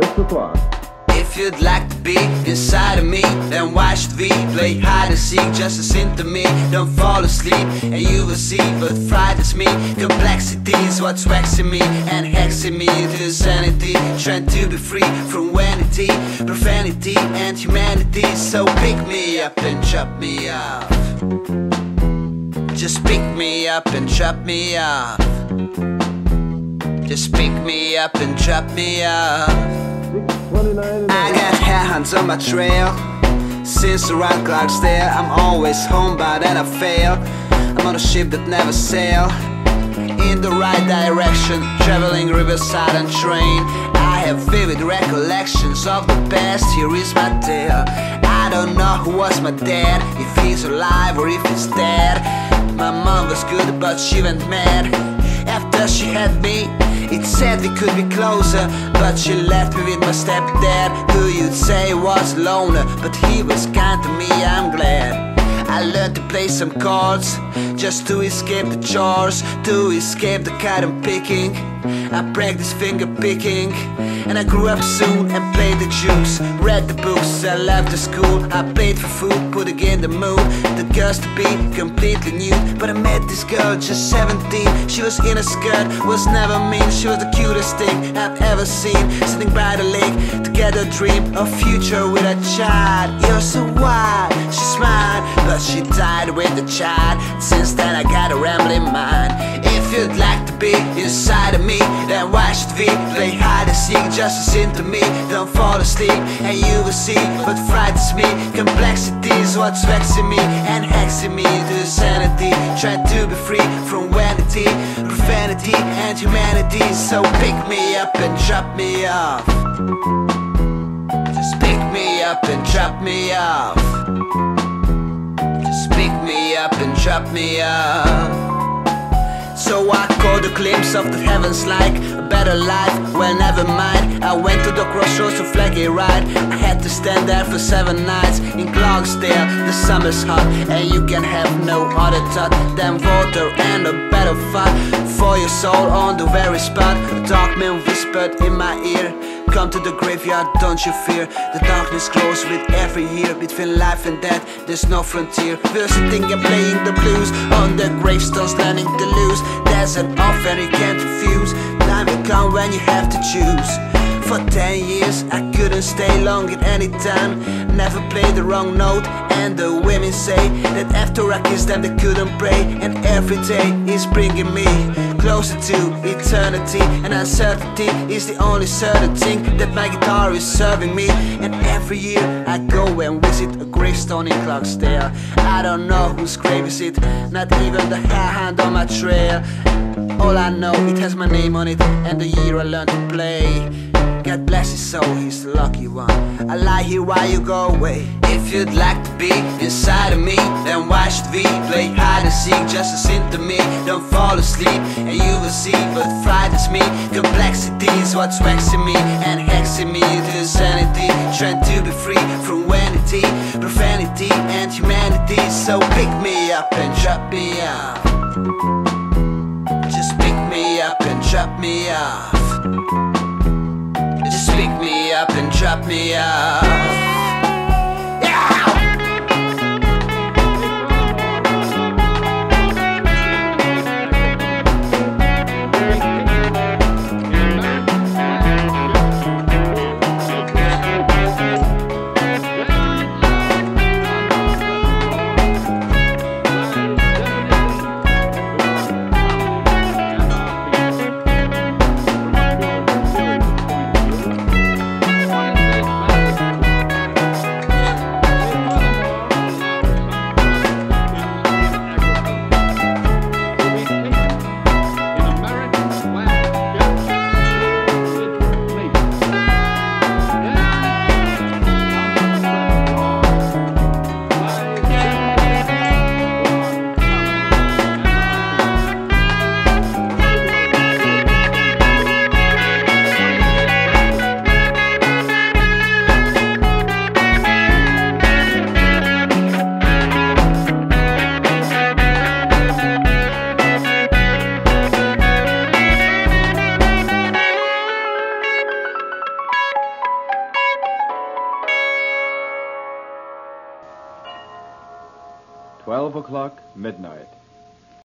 Six o'clock. If you'd like to be inside of me, then should we play hide and seek? Just listen to me, don't fall asleep, and you will see what frightens me. Complexity is what's waxing me and hexing me to sanity. Trying to be free from vanity, profanity, and humanity. So pick me up and chop me off. Just pick me up and chop me off. Just pick me up and chop me off. I got hounds on my trail. Since the rock clock's there, I'm always home, but then I fail. I'm on a ship that never sail. In the right direction, traveling riverside and train. I have vivid recollections of the past. Here is my tale. I don't know who was my dad, if he's alive or if he's dead. My mom was good, but she went mad after she had me. It said we could be closer, but she left me with my stepdad, who you'd say was loner, but he was kind to me. I'm glad. I learned to play some chords just to escape the chores, to escape the cotton picking. I practiced finger picking, and I grew up soon and played the jukes. Read the books, I left the school. I paid for food, putting in the mood. The girls to be completely new, but I met this girl just 17. She was in a skirt, was never mean. She was the cutest thing I've ever seen. Sitting by the lake, together dream of future with a child. You're so wild, she smiled, but she died with the child. Since then I got a rambling mind. If you'd like be inside of me, then should we play hide and seek? Just listen to me, don't fall asleep, and you will see what frightens me. Complexity is what's vexing me and hexing me to sanity. Try to be free from vanity, profanity, and humanity. So pick me up and drop me off. Just pick me up and drop me off. Just pick me up and drop me off. So I caught a glimpse of the heavens like a better life. Well, never mind. I went to the crossroads to flag a ride. I had to stand there for seven nights in Clarksdale. The summer's hot, and you can have no other thought than water and a better fight for your soul on the very spot. A dark man whispered in my ear. Come to the graveyard, don't you fear. The darkness grows with every year. Between life and death, there's no frontier. We're sitting and playing the blues on the gravestones, learning to lose. There's an off and you can't refuse. Time will come when you have to choose. For ten years, I couldn't stay long at any time. Never played the wrong note, and the women say that after I kiss them, they couldn't pray. And every day is bringing me closer to eternity. And uncertainty is the only certain thing that my guitar is serving me. And every year I go and visit a gravestone in Clarksdale. I don't know whose grave is it, not even the hand on my trail. All I know, it has my name on it, and the year I learned to play. God bless his soul, he's the lucky one. I lie here while you go away. If you'd like to be inside of me, then why should we play hide and seek? Just listen to me, don't fall asleep, and you will see what frightens me. Complexity is what's waxing me and hexing me to sanity. Trying to be free from vanity, profanity, and humanity. So pick me up and drop me off. Just pick me up and drop me off. Pick me up and drop me off. 12 o'clock, midnight.